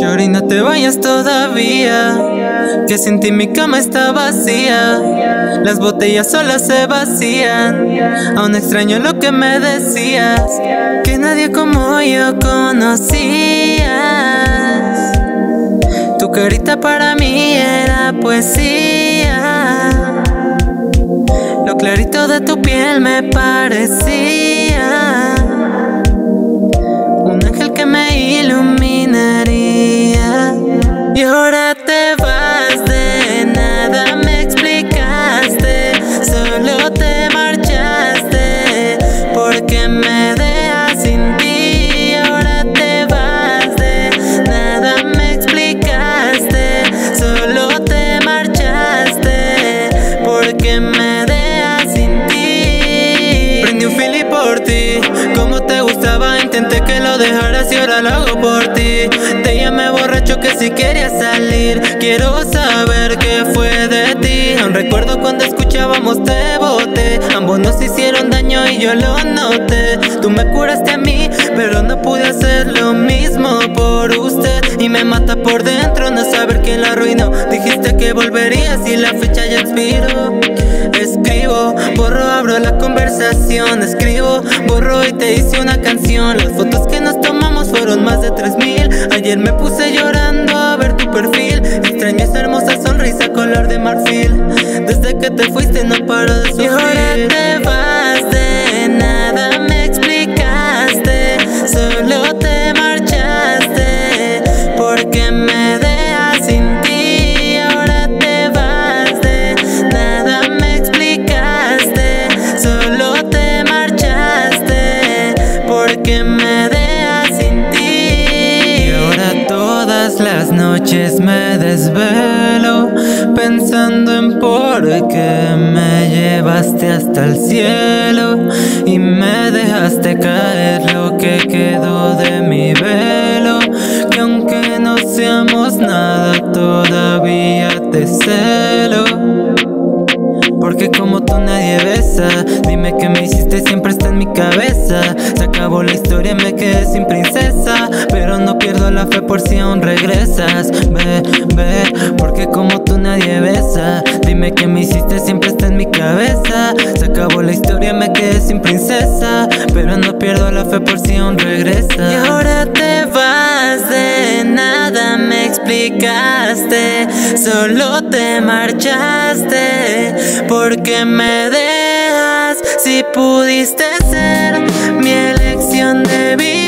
Shorty, no te vayas todavía, que sin ti mi cama está vacía. Las botellas solas se vacían, aún extraño lo que me decías, que nadie como yo conocías. Tu carita para mí era poesía, lo clarito de tu piel me parecía. Lo hago por ti. Te llamé borracho que si querías salir. Quiero saber qué fue de ti. Aún recuerdo cuando escuchábamos te boté Ambos nos hicieron daño y yo lo noté. Tú me curaste a mí, pero no pude hacer lo mismo por usted. Y me mata por dentro no saber quién la arruinó. Dijiste que volverías y la fecha ya expiró. Escribo, borro, abro la conversación. Escribo, borro y te hice una canción. Las fotos que nos tomamos fueron más de 3000 Ayer me puse llorando a ver tu perfil. Extraño esa hermosa sonrisa color de marfil. Desde que te fuiste no paro de sufrir Y ahora te vas de nada me explicaste. Solo te marchaste Porque me dejas sin ti. Ahora te vas de nada me explicaste. Solo te marchaste Porque me dejas las noches me desvelo Pensando en por qué me llevaste hasta el cielo Y me dejaste caer lo que quedó de mi velo Que aunque no seamos nada todavía te celo. Porque como tú nadie besa Dime que me hiciste siempre está en mi cabeza. Se acabó la historia, me quedé sin princesa regresas. Ve, ve, porque como tú nadie besa. Dime que me hiciste siempre está en mi cabeza. Se acabó la historia, me quedé sin princesa. Pero no pierdo la fe por si aún regresas Y ahora te vas de nada me explicaste. Solo te marchaste porque me dejas. Si pudiste ser mi elección de vivir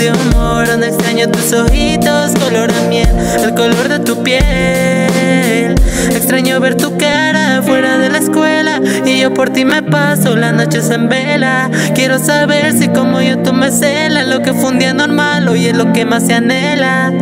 drásticos de humor. No extraño tus ojitos, color a miel, el color de tu piel. Extraño ver tu cara fuera de la escuela y yo por ti me paso las noches en vela. Quiero saber si como yo tú me celas lo que fue un día normal hoy es lo que más se anhela.